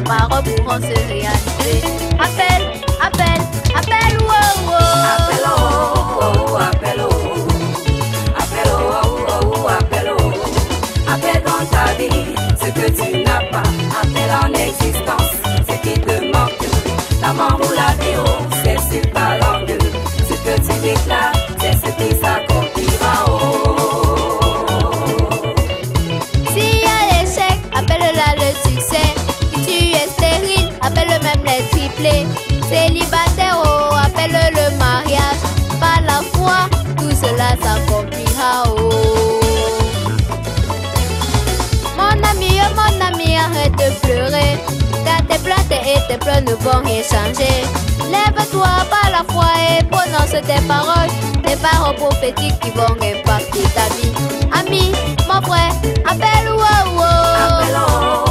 tes paroles pourront se réaliser. Appelle, appelle, appelle, wow, wow. oh, oh, appelle oh. Appelle oh, oh, oh, appelle oh. Appelle dans ta vie ce que tu n'as pas. Appelle en existence tes tes pleurs ne vont rien changer. Lève-toi par la foi et prononce tes paroles. Des paroles prophétiques qui vont impacter ta vie. Ami, mon frère, appelle wow, wow.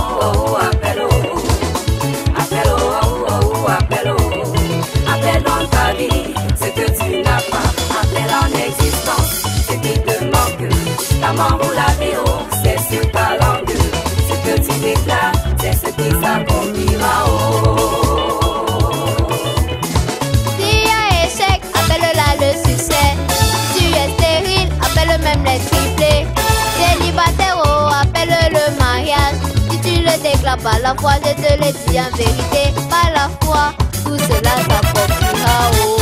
Par la foi, je te le dis en vérité. Par la foi, tout cela s'accomplira, oh.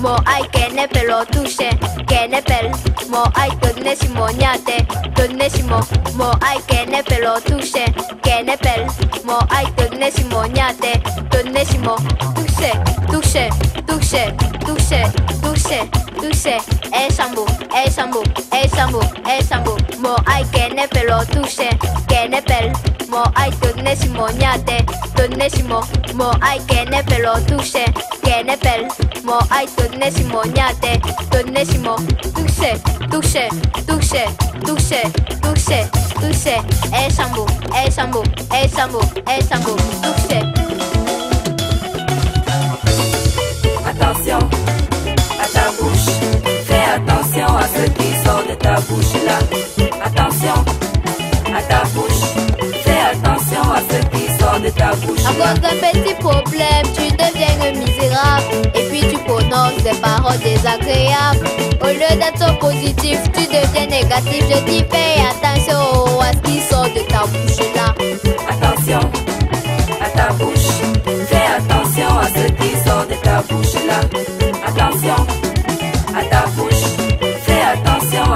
Mo ai che ne pelo touche, che ne pel Mo ai tonne si mo niate, tonne si mo Mo ai che ne pelo touche, che ne pel Mo ai tonne si mo niate, tonne si mo Touche, touche, touche, touche, touche, touche E sambo, e sambo, e sambo, e sambo Mo ai che ne pelo touche, che ne pel Mo ai tonne si mo niate, tonne si mo Mo ai che ne pelo touche, che ne pel Mo ai tonne si mo niate, tonne si mo Touche, touche, touche, touche, touche, touche E sambo, e sambo, e sambo, e sambo Touche Attention ta bouche là. Attention à ta bouche. Fais attention à ce qui sort de ta bouche À cause d'un petit problème, tu deviens misérable Et puis tu prononces des paroles désagréables Au lieu d'être positif, tu deviens négatif Je dis fais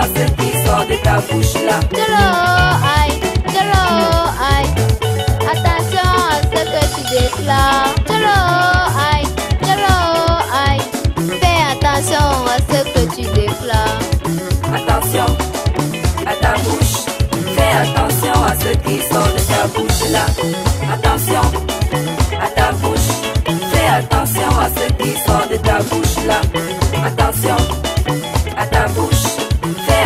ce qui sort de ta bouche là. Aïe, aïe Attention à ce que tu déclares aïe, aïe Fais attention à ce que tu déclares Attention à ta bouche. Fais attention à ce qui sort de ta bouche là. Attention à ta bouche. Fais attention à ce qui sort de ta bouche là. Attention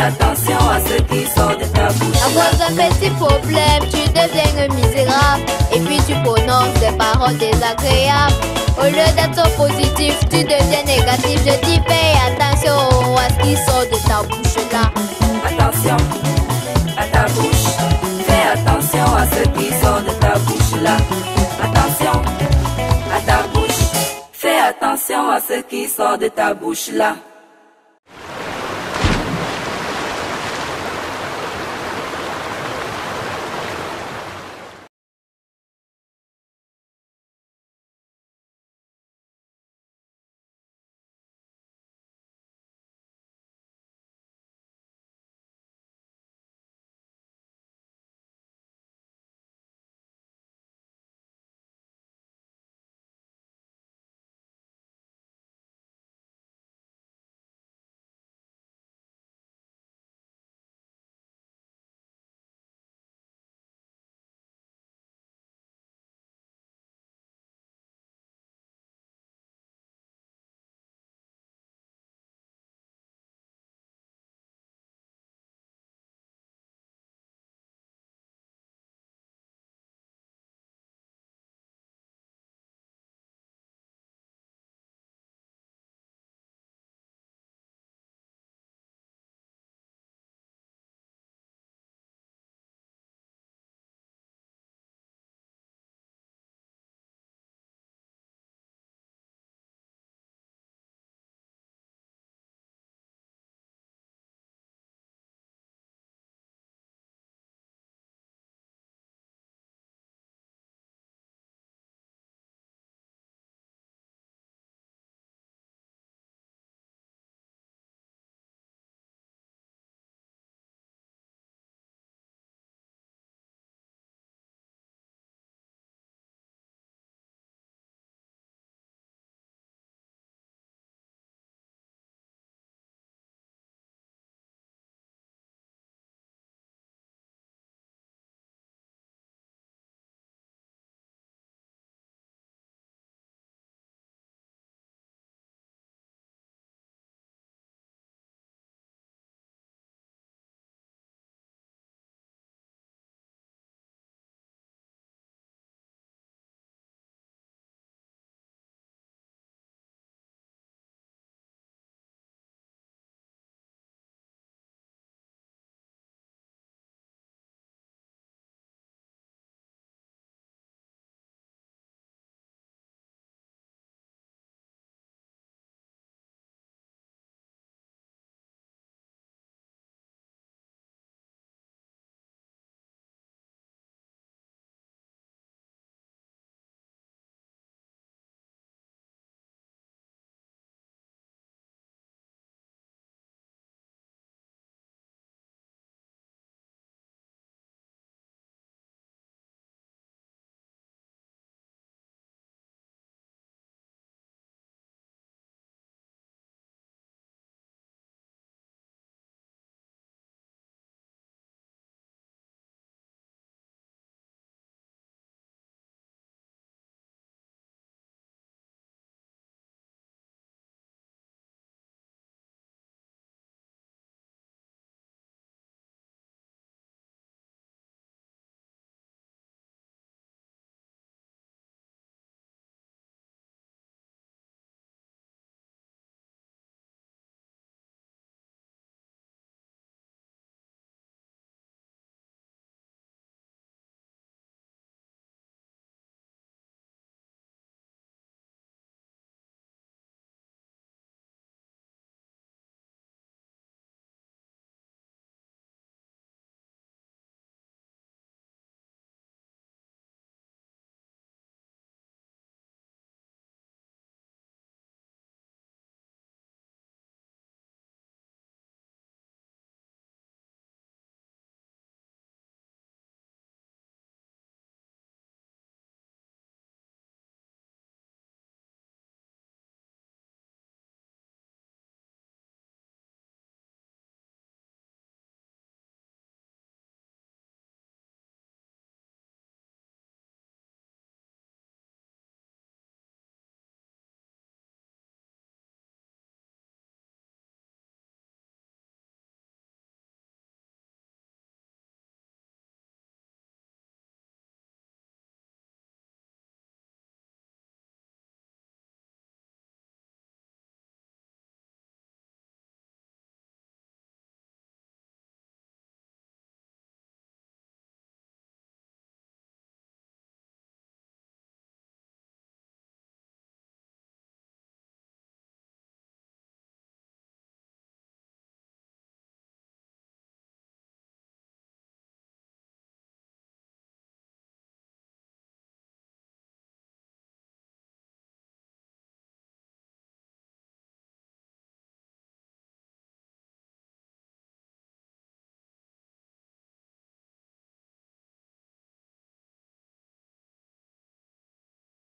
attention à ce qui sort de ta bouche cause d'un petit problème, tu deviens misérable Et puis tu prononces des paroles désagréables Au lieu d'être positif, tu deviens négatif Je dis fais attention à ce qui sort de ta bouche là Attention à ta bouche. Fais attention à ce qui sort de ta bouche là. Attention à ta bouche. Fais attention à ce qui sort de ta bouche là.